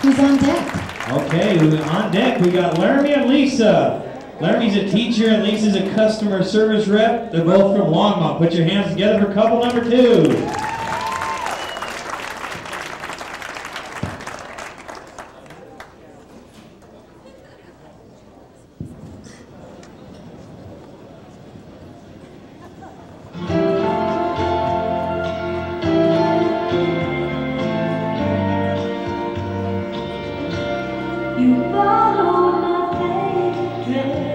Who's on deck? Okay, on deck we got Laramie and Lisa. Laramie's a teacher and Lisa's a customer service rep. They're both from Longmont. Put your hands together for couple number two. You follow my faded.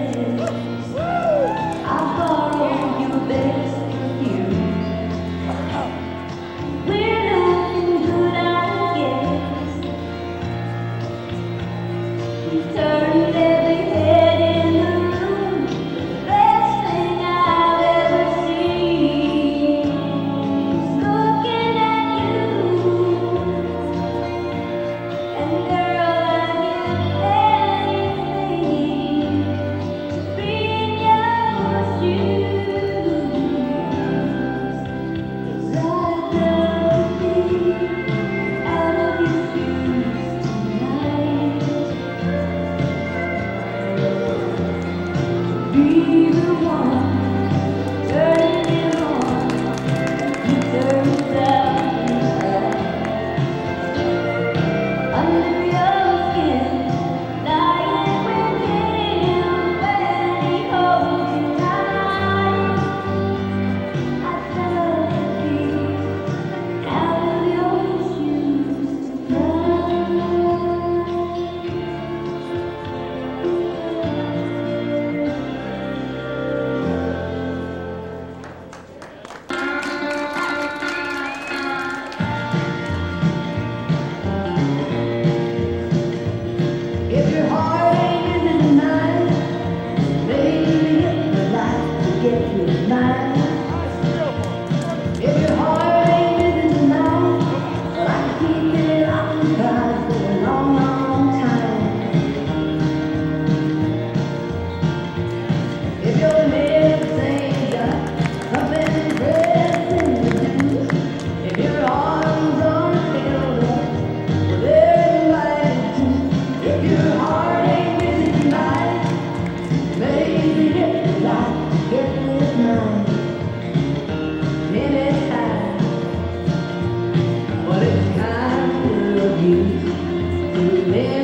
Amen.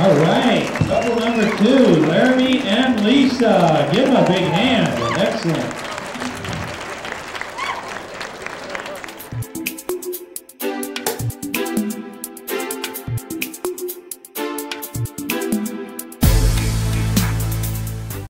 All right, couple number two, Laramie and Lisa. Give them a big hand. Excellent.